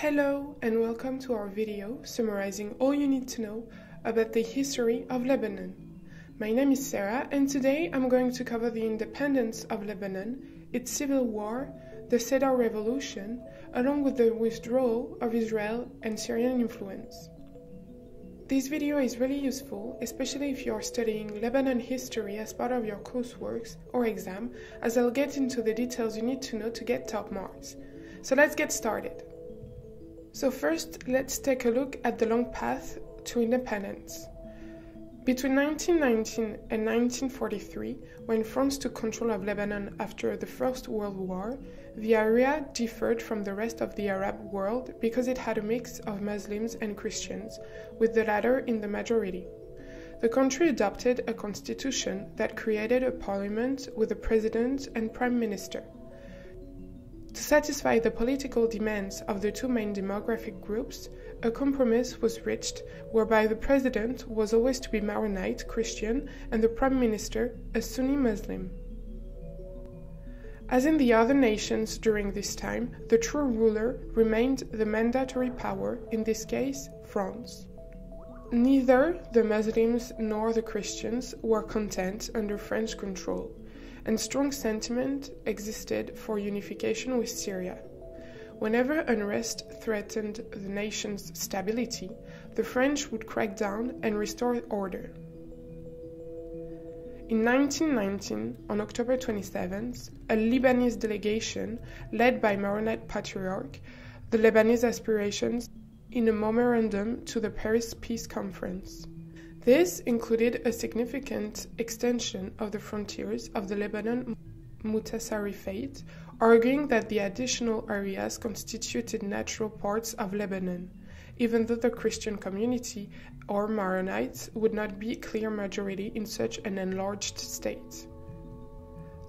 Hello and welcome to our video summarizing all you need to know about the history of Lebanon. My name is Sarah and today I'm going to cover the independence of Lebanon, its civil war, the Cedar Revolution, along with the withdrawal of Israel and Syrian influence. This video is really useful, especially if you are studying Lebanon history as part of your coursework or exam, as I'll get into the details you need to know to get top marks. So let's get started. So, first, let's take a look at the long path to independence. Between 1919 and 1943, when France took control of Lebanon after the First World War, the area differed from the rest of the Arab world because it had a mix of Muslims and Christians, with the latter in the majority. The country adopted a constitution that created a parliament with a president and prime minister. To satisfy the political demands of the two main demographic groups, a compromise was reached whereby the president was always to be Maronite Christian and the prime minister a Sunni Muslim. As in the other nations during this time, the true ruler remained the mandatory power, in this case, France. Neither the Muslims nor the Christians were content under French control and strong sentiment existed for unification with Syria. Whenever unrest threatened the nation's stability, the French would crack down and restore order. In 1919, on October 27th, a Lebanese delegation, led by Maronite Patriarch, the Lebanese aspirations in a memorandum to the Paris Peace Conference. This included a significant extension of the frontiers of the Lebanon Mutasarrifate, arguing that the additional areas constituted natural parts of Lebanon, even though the Christian community or Maronites would not be a clear majority in such an enlarged state.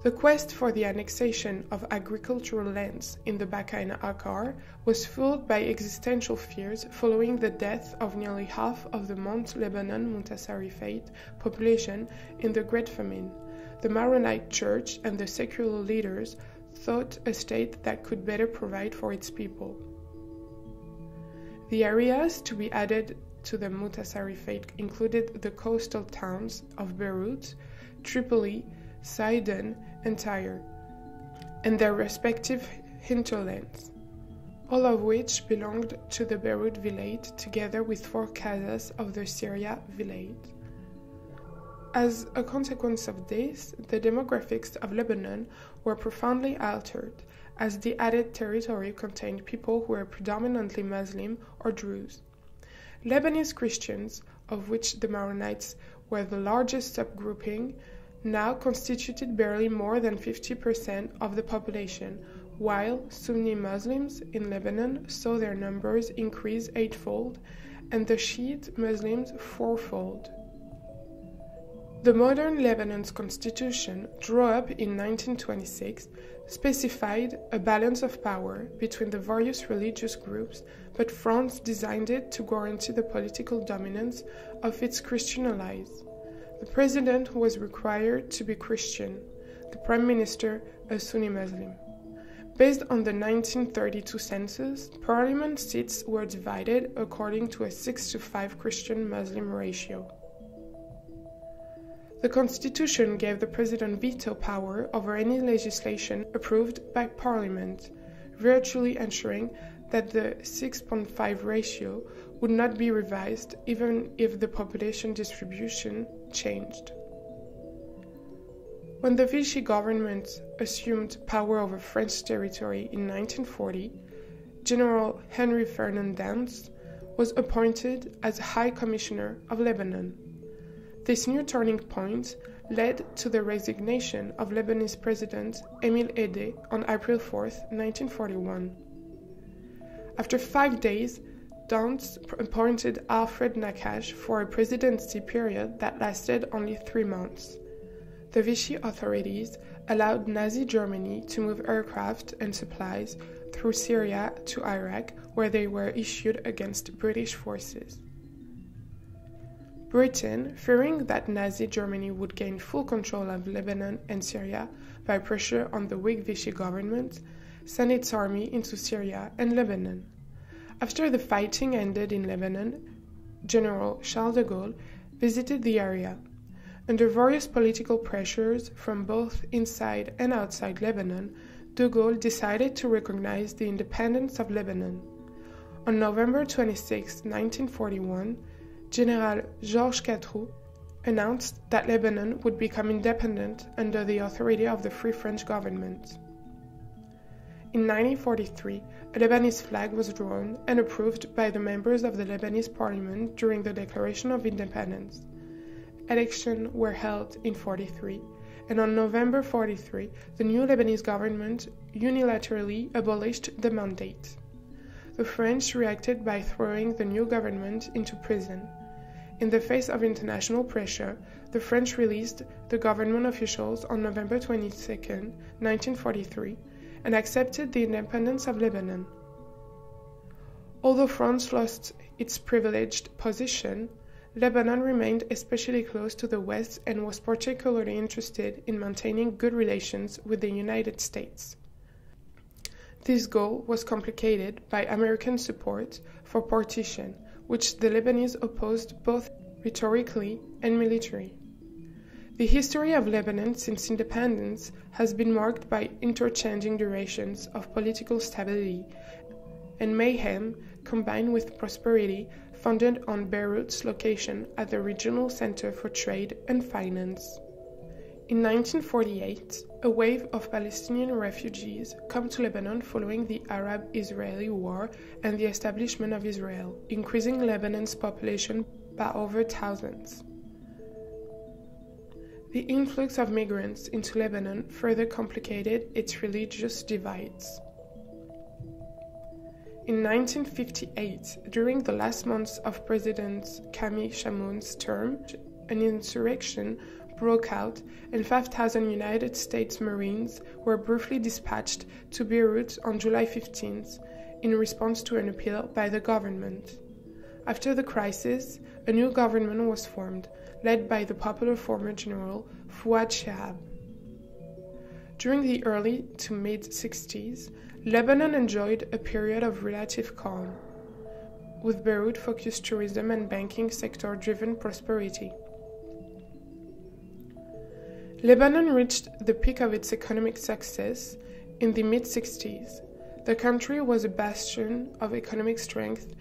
The quest for the annexation of agricultural lands in the Bekaa and Akkar was fueled by existential fears following the death of nearly half of the Mount Lebanon Mutasarrifate population in the Great Famine. The Maronite Church and the secular leaders thought a state that could better provide for its people. The areas to be added to the Mutasarrifate included the coastal towns of Beirut, Tripoli, Sidon, and Tyre, and their respective hinterlands, all of which belonged to the Beirut Vilayet together with four casas of the Syria Vilayet. As a consequence of this, the demographics of Lebanon were profoundly altered, as the added territory contained people who were predominantly Muslim or Druze. Lebanese Christians, of which the Maronites were the largest subgrouping, now constituted barely more than 50% of the population, while Sunni Muslims in Lebanon saw their numbers increase eightfold and the Shiite Muslims fourfold. The modern Lebanon's constitution, drawn up in 1926, specified a balance of power between the various religious groups, but France designed it to guarantee the political dominance of its Christian allies. The president was required to be Christian, the prime minister a Sunni Muslim. Based on the 1932 census, parliament seats were divided according to a 6 to 5 Christian Muslim ratio. The constitution gave the president veto power over any legislation approved by parliament, virtually ensuring that the 6.5 ratio would not be revised even if the population distribution changed. When the Vichy government assumed power over French territory in 1940, General Henry Fernandez was appointed as High Commissioner of Lebanon. This new turning point led to the resignation of Lebanese President Émile Eddé on April 4, 1941. After five days, Dentz appointed Alfred Nakache for a presidency period that lasted only three months. The Vichy authorities allowed Nazi Germany to move aircraft and supplies through Syria to Iraq, where they were issued against British forces. Britain, fearing that Nazi Germany would gain full control of Lebanon and Syria by pressure on the weak Vichy government, sent its army into Syria and Lebanon. After the fighting ended in Lebanon, General Charles de Gaulle visited the area. Under various political pressures from both inside and outside Lebanon, de Gaulle decided to recognize the independence of Lebanon. On November 26, 1941, General Georges Catroux announced that Lebanon would become independent under the authority of the Free French government. In 1943, a Lebanese flag was drawn and approved by the members of the Lebanese parliament during the Declaration of Independence. Elections were held in 43, and on November 43, the new Lebanese government unilaterally abolished the mandate. The French reacted by throwing the new government into prison. In the face of international pressure, the French released the government officials on November 22, 1943, and accepted the independence of Lebanon. Although France lost its privileged position, Lebanon remained especially close to the West and was particularly interested in maintaining good relations with the United States. This goal was complicated by American support for partition which the Lebanese opposed both rhetorically and militarily. The history of Lebanon since independence has been marked by interchanging durations of political stability and mayhem combined with prosperity founded on Beirut's location at the regional center for trade and finance. In 1948, a wave of Palestinian refugees come to Lebanon following the Arab-Israeli War and the establishment of Israel, increasing Lebanon's population by over thousands. The influx of migrants into Lebanon further complicated its religious divides. In 1958, during the last months of President Camille Chamoun's term, an insurrection broke out, and 5,000 United States Marines were briefly dispatched to Beirut on July 15th in response to an appeal by the government. After the crisis, a new government was formed, led by the popular former general Fouad Shihab. During the early to mid 60s, Lebanon enjoyed a period of relative calm, with Beirut focused tourism and banking sector driven prosperity. Lebanon reached the peak of its economic success in the mid 60s. The country was a bastion of economic strength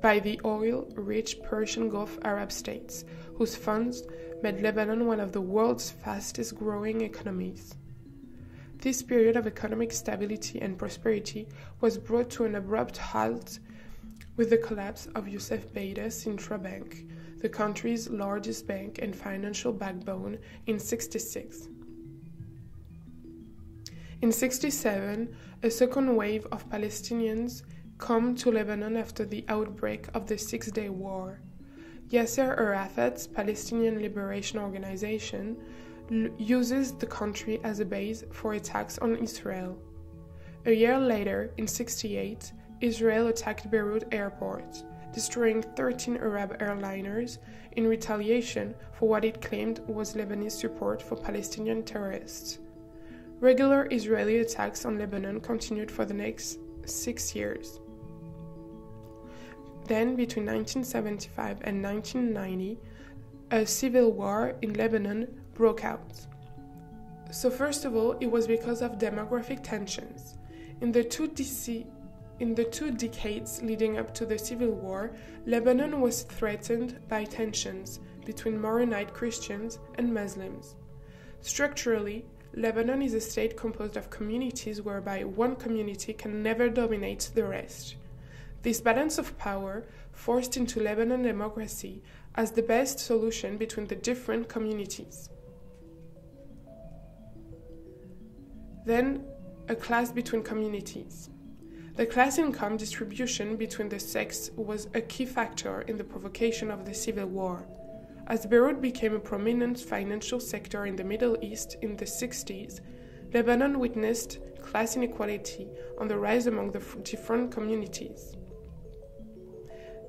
by the oil rich Persian Gulf Arab states, whose funds made Lebanon one of the world's fastest growing economies. This period of economic stability and prosperity was brought to an abrupt halt with the collapse of Youssef Beida's Central Bank, the country's largest bank and financial backbone, in 66. In 67, a second wave of Palestinians come to Lebanon after the outbreak of the Six Day War. Yasser Arafat's Palestinian Liberation Organization uses the country as a base for attacks on Israel. A year later, in 68, Israel attacked Beirut airport destroying 13 Arab airliners in retaliation for what it claimed was Lebanese support for Palestinian terrorists. Regular Israeli attacks on Lebanon continued for the next six years. Then, between 1975 and 1990, a civil war in Lebanon broke out. So, first of all, it was because of demographic tensions. In the two DC in the two decades leading up to the Civil War, Lebanon was threatened by tensions between Maronite Christians and Muslims. Structurally, Lebanon is a state composed of communities whereby one community can never dominate the rest. This balance of power forced into Lebanon democracy as the best solution between the different communities. Then, a class between communities. The class income distribution between the sexes was a key factor in the provocation of the Civil War. As Beirut became a prominent financial sector in the Middle East in the 60s, Lebanon witnessed class inequality on the rise among the different communities.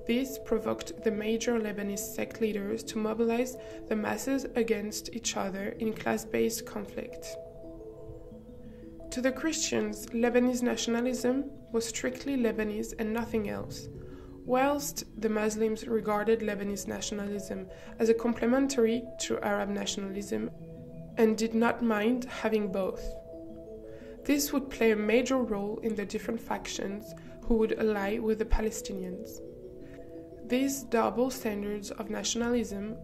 This provoked the major Lebanese sect leaders to mobilize the masses against each other in class based conflict. To the Christians, Lebanese nationalism was strictly Lebanese and nothing else, whilst the Muslims regarded Lebanese nationalism as a complementary to Arab nationalism and did not mind having both. This would play a major role in the different factions who would ally with the Palestinians. These double standards of nationalism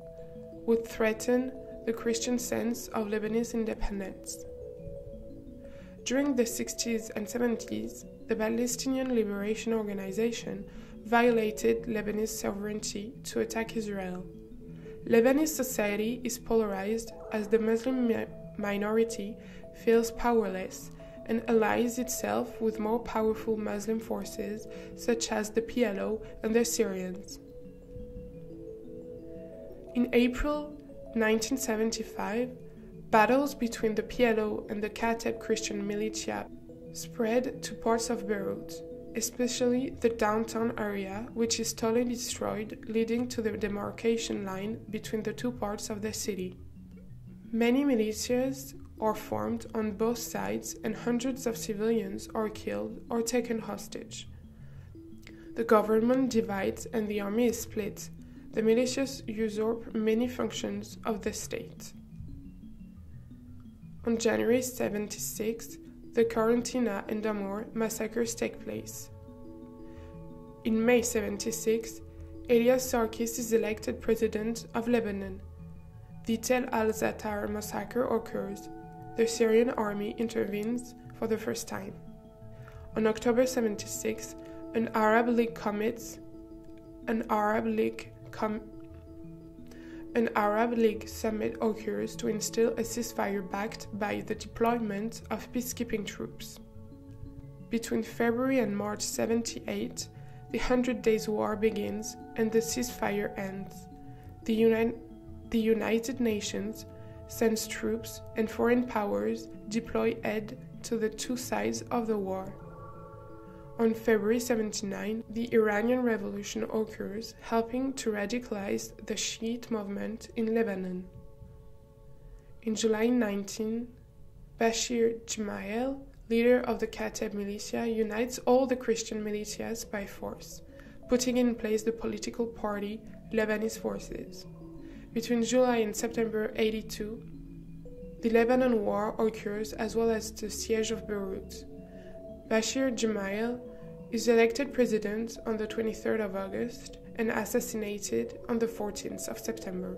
would threaten the Christian sense of Lebanese independence. During the 60s and 70s, the Palestinian Liberation Organization violated Lebanese sovereignty to attack Israel. Lebanese society is polarized as the Muslim mi- minority feels powerless and allies itself with more powerful Muslim forces such as the PLO and the Syrians. In April 1975, battles between the PLO and the Kataeb Christian militia spread to parts of Beirut, especially the downtown area, which is totally destroyed, leading to the demarcation line between the two parts of the city. Many militias are formed on both sides, and hundreds of civilians are killed or taken hostage. The government divides and the army is split. The militias usurp many functions of the state. On January 76, the Karantina and Damour massacres take place. In May 76, Elias Sarkis is elected president of Lebanon. The Tel al Zaatar massacre occurs, the Syrian army intervenes for the first time. On October 76, an Arab League commits an Arab League com- an Arab League summit occurs to instill a ceasefire backed by the deployment of peacekeeping troops. Between February and March 78, the Hundred Days War begins and the ceasefire ends. The, Uni- the United Nations sends troops, and foreign powers deploy aid to the two sides of the war. On February 79, the Iranian Revolution occurs, helping to radicalize the Shiite movement in Lebanon. In July 19, Bashir Gemayel, leader of the Kataeb militia, unites all the Christian militias by force, putting in place the political party Lebanese Forces. Between July and September 82, the Lebanon War occurs as well as the siege of Beirut. Bashir Gemayel is elected president on the 23rd of August and assassinated on the 14th of September.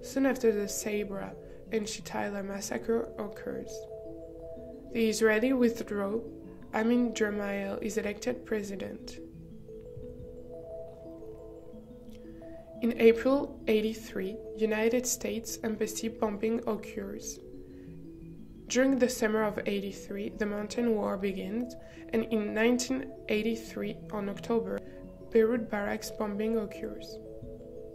Soon after the Sabra and Shatila massacre occurs. The Israeli withdraw, Amin Gemayel is elected president. In April 83, United States Embassy bombing occurs. During the summer of 83, the Mountain War begins, and in 1983, on October, Beirut barracks bombing occurs.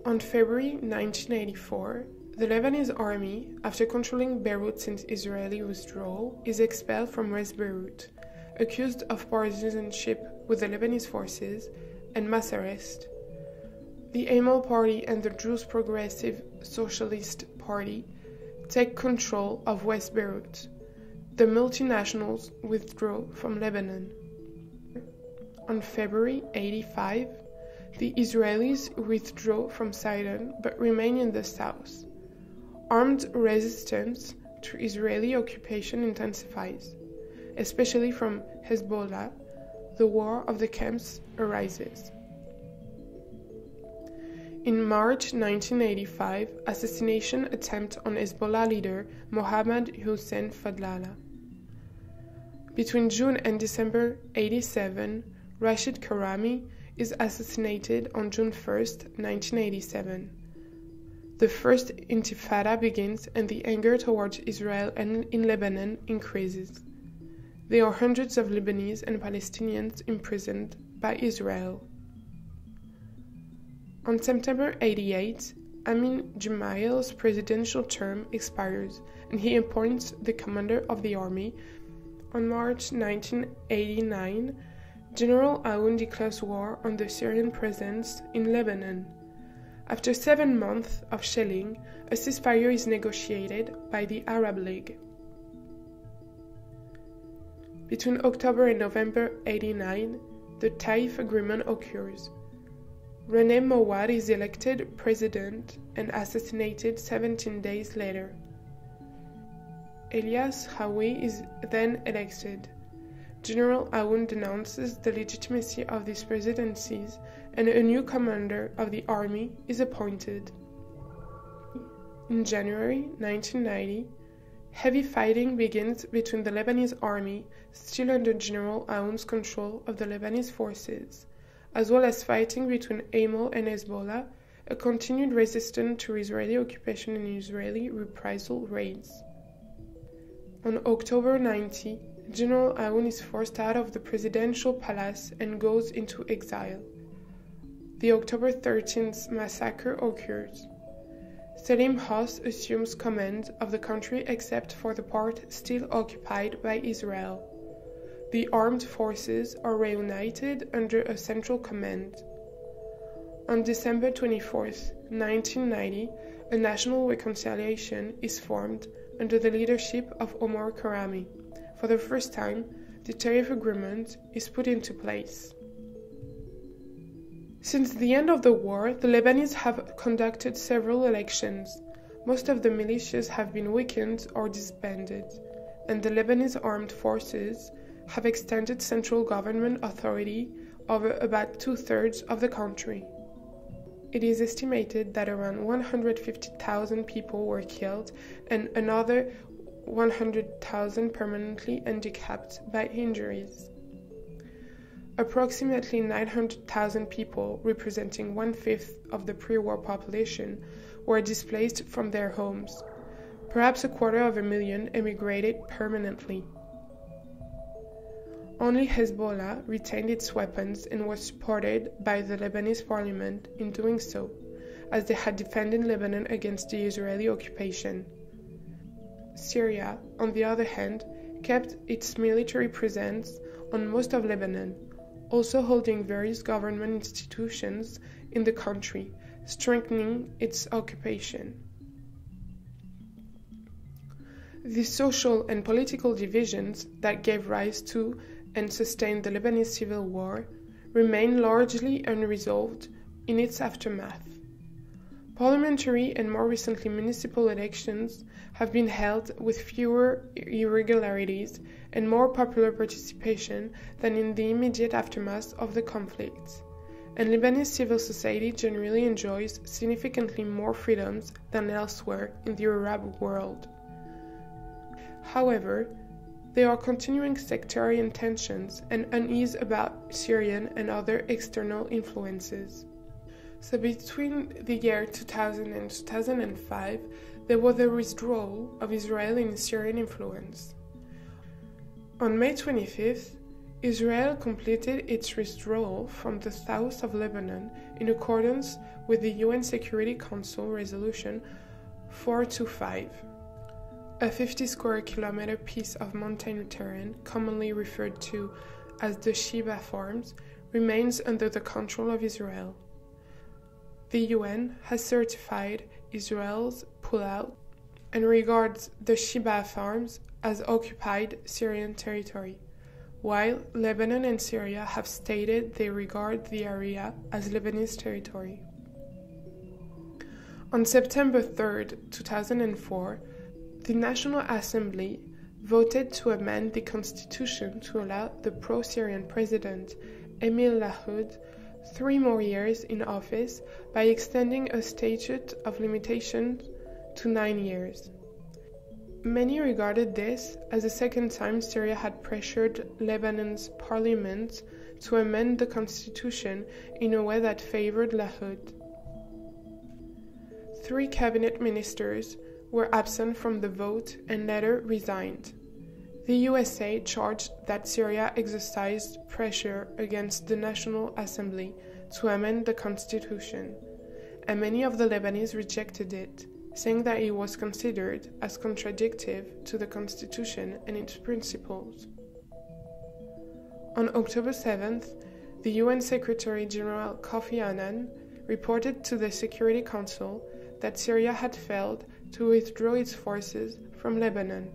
On February 1984, the Lebanese army, after controlling Beirut since Israeli withdrawal, is expelled from West Beirut, accused of partisanship with the Lebanese forces, and mass arrest. The Amal Party and the Druze Progressive Socialist Party take control of West Beirut. The multinationals withdraw from Lebanon. On February 85, the Israelis withdraw from Sidon but remain in the south. Armed resistance to Israeli occupation intensifies, especially from Hezbollah. The war of the camps arises. In March 1985, assassination attempt on Hezbollah leader Mohammad Hussein Fadlallah. Between June and December 87, Rashid Karami is assassinated on June 1, 1987. The first intifada begins and the anger towards Israel and in Lebanon increases. There are hundreds of Lebanese and Palestinians imprisoned by Israel. On September 88, Amin Gemayel's presidential term expires and he appoints the commander of the army. On March 1989, General Aoun declares war on the Syrian presence in Lebanon. After seven months of shelling, a ceasefire is negotiated by the Arab League. Between October and November 89, the Taif Agreement occurs. René Mouawad is elected president and assassinated 17 days later. Elias Hrawi is then elected. General Aoun denounces the legitimacy of these presidencies and a new commander of the army is appointed. In January 1990, heavy fighting begins between the Lebanese army, still under General Aoun's control of the Lebanese forces, as well as fighting between Amal and Hezbollah, a continued resistance to Israeli occupation and Israeli reprisal raids. On October 90, General Aoun is forced out of the presidential palace and goes into exile. The October 13th massacre occurs. Selim Hoss assumes command of the country except for the part still occupied by Israel. The armed forces are reunited under a central command. On December 24, 1990, a national reconciliation is formed under the leadership of Omar Karami. For the first time, the Taif agreement is put into place. Since the end of the war, the Lebanese have conducted several elections. Most of the militias have been weakened or disbanded, and the Lebanese armed forces have extended central government authority over about two thirds of the country. It is estimated that around 150,000 people were killed and another 100,000 permanently handicapped by injuries. Approximately 900,000 people, representing one fifth of the pre war population, were displaced from their homes. Perhaps a quarter of a million emigrated permanently. Only Hezbollah retained its weapons and was supported by the Lebanese parliament in doing so, as they had defended Lebanon against the Israeli occupation. Syria, on the other hand, kept its military presence on most of Lebanon, also holding various government institutions in the country, strengthening its occupation. The social and political divisions that gave rise to and sustained the Lebanese civil war remain largely unresolved in its aftermath. Parliamentary and more recently municipal elections have been held with fewer irregularities and more popular participation than in the immediate aftermath of the conflict. And Lebanese civil society generally enjoys significantly more freedoms than elsewhere in the Arab world. However, there are continuing sectarian tensions and unease about Syrian and other external influences. So, between the year 2000 and 2005, there was the withdrawal of Israeli and Syrian influence. On May 25th, Israel completed its withdrawal from the south of Lebanon in accordance with the UN Security Council Resolution 425 a 50 square kilometer piece of mountain terrain, commonly referred to as the Shebaa Farms, remains under the control of Israel. The UN has certified Israel's pullout and regards the Shebaa Farms as occupied Syrian territory, while Lebanon and Syria have stated they regard the area as Lebanese territory. On September 3, 2004, the National Assembly voted to amend the constitution to allow the pro Syrian president Emil Lahoud three more years in office by extending a statute of limitations to nine years. Many regarded this as the second time Syria had pressured Lebanon's parliament to amend the constitution in a way that favored Lahoud. Three cabinet ministers were absent from the vote and later resigned. The USA charged that Syria exercised pressure against the National Assembly to amend the constitution, and many of the Lebanese rejected it, saying that it was considered as contradictory to the constitution and its principles. On October 7th, the UN Secretary General Kofi Annan reported to the Security Council that Syria had failed to withdraw its forces from Lebanon.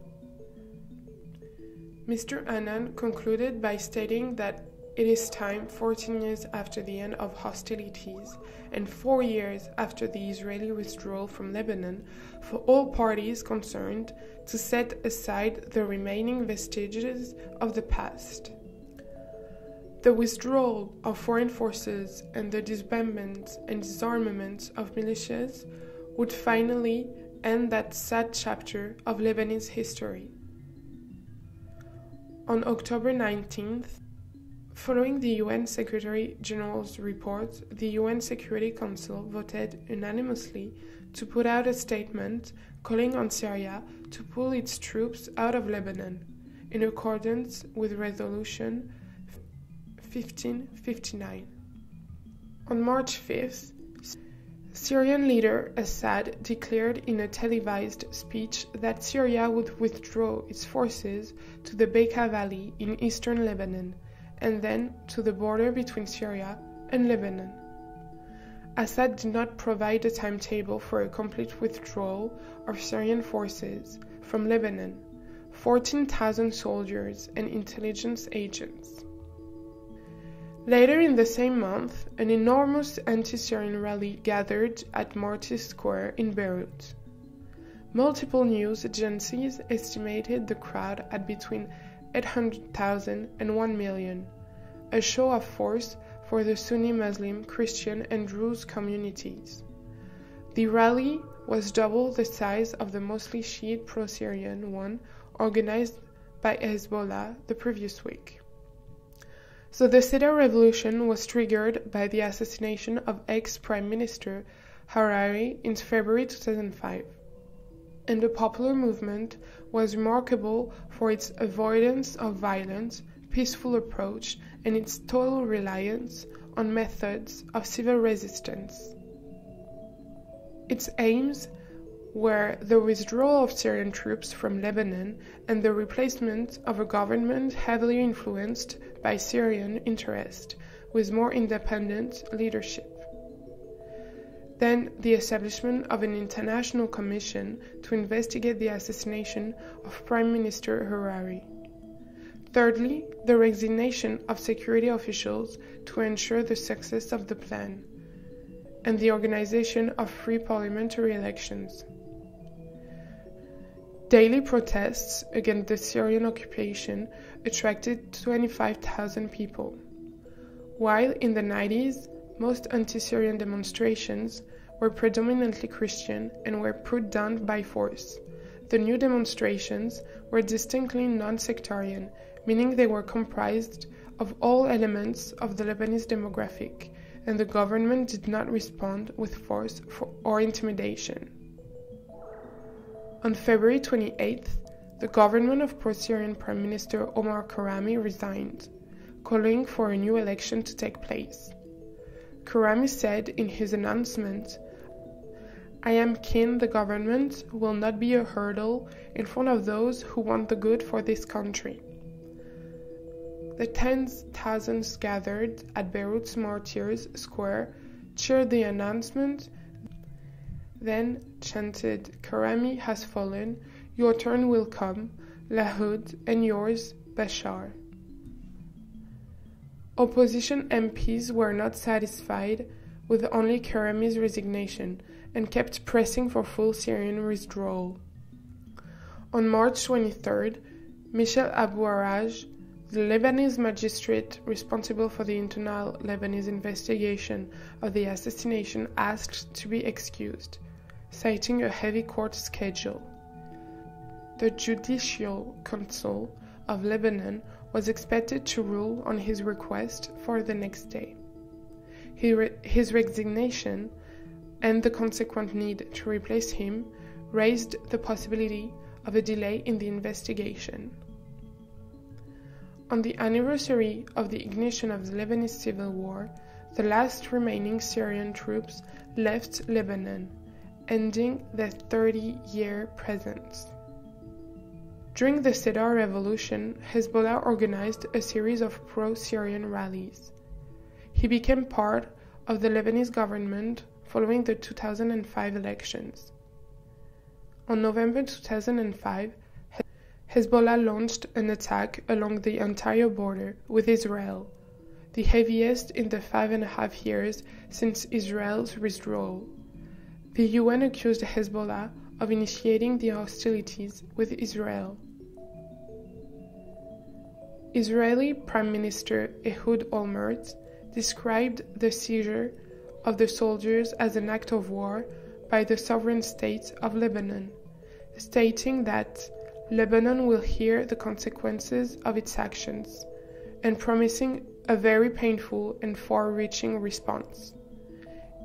Mr. Annan concluded by stating that it is time, 14 years after the end of hostilities and four years after the Israeli withdrawal from Lebanon, for all parties concerned to set aside the remaining vestiges of the past. The withdrawal of foreign forces and the disbandment and disarmament of militias would finally end that sad chapter of Lebanese history. On October 19th, Following the UN Secretary General's report, the UN Security Council voted unanimously to put out a statement calling on Syria to pull its troops out of Lebanon, in accordance with Resolution 1559. On March 5th, Syrian leader Assad declared in a televised speech that Syria would withdraw its forces to the Bekaa Valley in eastern Lebanon and then to the border between Syria and Lebanon. Assad did not provide a timetable for a complete withdrawal of Syrian forces from Lebanon, 14,000 soldiers and intelligence agents. Later in the same month, an enormous anti Syrian rally gathered at Martyrs Square in Beirut. Multiple news agencies estimated the crowd at between 800,000 and 1 million, a show of force for the Sunni Muslim, Christian, and Druze communities. The rally was double the size of the mostly Shiite pro Syrian one organized by Hezbollah the previous week. So the Cedar Revolution was triggered by the assassination of ex Prime Minister Hariri in February 2005 and the popular movement was remarkable for its avoidance of violence, peaceful approach, and its total reliance on methods of civil resistance. Its aims were the withdrawal of Syrian troops from Lebanon and the replacement of a government heavily influenced by Syrian interest with more independent leadership. Then the establishment of an international commission to investigate the assassination of Prime Minister Hariri. Thirdly, the resignation of security officials to ensure the success of the plan, and the organization of free parliamentary elections. Daily protests against the Syrian occupation attracted 25,000 people, while in the 90s most anti-Syrian demonstrations were predominantly Christian and were put down by force. The new demonstrations were distinctly non-sectarian, meaning they were comprised of all elements of the Lebanese demographic, and the government did not respond with force or intimidation. On February 28th, the government of pro-Syrian Prime Minister Omar Karami resigned, calling for a new election to take place. Karami said in his announcement, I am keen the government will not be a hurdle in front of those who want the good for this country. The tens thousands gathered at Beirut's Martyrs Square cheered the announcement, then chanted, Karami has fallen, your turn will come, Lahoud, and yours, Bashar. Opposition MPs were not satisfied with only Karami's resignation and kept pressing for full Syrian withdrawal. On March 23, Michel Abu Araj, the Lebanese magistrate responsible for the internal Lebanese investigation of the assassination, asked to be excused, citing a heavy court schedule. The Judicial Council of Lebanon was expected to rule on his request for the next day. His resignation and the consequent need to replace him raised the possibility of a delay in the investigation. On the anniversary of the ignition of the Lebanese civil war, the last remaining Syrian troops left Lebanon, ending their 30 year presence. During the Cedar Revolution, Hezbollah organized a series of pro Syrian rallies. He became part of the Lebanese government following the 2005 elections. On November 2005, Hezbollah launched an attack along the entire border with Israel, the heaviest in the five and a half years since Israel's withdrawal. The UN accused Hezbollah of initiating the hostilities with Israel. Israeli Prime Minister Ehud Olmert described the seizure of the soldiers as an act of war by the sovereign state of Lebanon, stating that Lebanon will hear the consequences of its actions, and promising a very painful and far reaching response.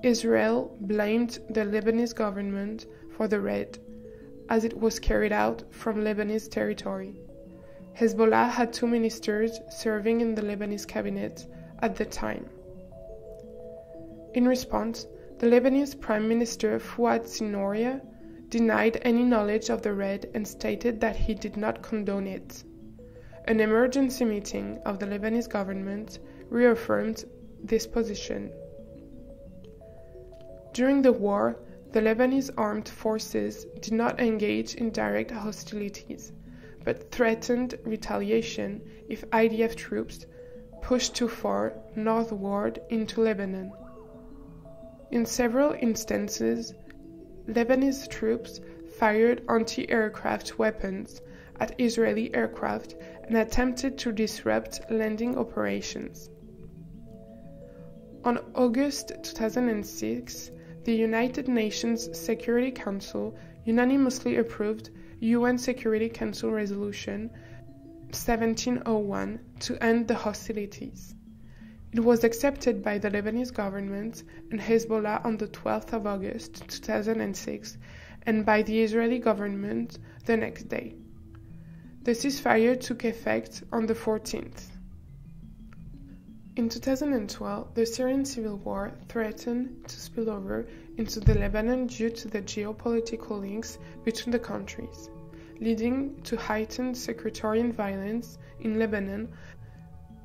Israel blamed the Lebanese government for the raid, as it was carried out from Lebanese territory. Hezbollah had two ministers serving in the Lebanese cabinet at the time. In response, the Lebanese Prime Minister Fouad Siniora denied any knowledge of the raid and stated that he did not condone it. An emergency meeting of the Lebanese government reaffirmed this position. During the war, the Lebanese armed forces did not engage in direct hostilities, but threatened retaliation if IDF troops pushed too far northward into Lebanon. In several instances, Lebanese troops fired anti aircraft weapons at Israeli aircraft and attempted to disrupt landing operations. On August 2006, the United Nations Security Council unanimously approved UN Security Council Resolution 1701 to end the hostilities. It was accepted by the Lebanese government and Hezbollah on the 12th of August 2006 and by the Israeli government the next day. The ceasefire took effect on the 14th. In 2012, the Syrian civil war threatened to spill over into the Lebanon due to the geopolitical links between the countries, leading to heightened sectarian violence in Lebanon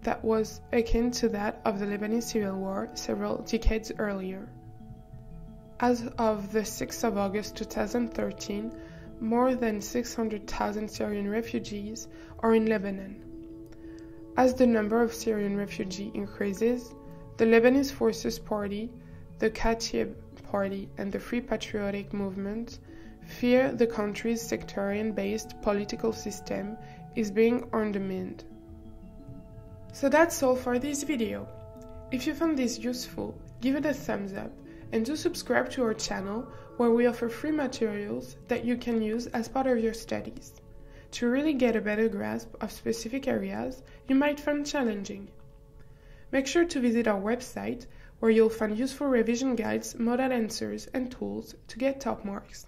that was akin to that of the Lebanese Civil War several decades earlier. As of the 6th of August 2013, more than 600,000 Syrian refugees are in Lebanon. As the number of Syrian refugees increases, the Lebanese Forces Party, the Kataib Party, and the Free Patriotic Movement fear the country's sectarian based political system is being undermined. So that's all for this video. If you found this useful, give it a thumbs up and do subscribe to our channel where we offer free materials that you can use as part of your studies. To really get a better grasp of specific areas you might find challenging. Make sure to visit our website where you'll find useful revision guides, model answers, and tools to get top marks.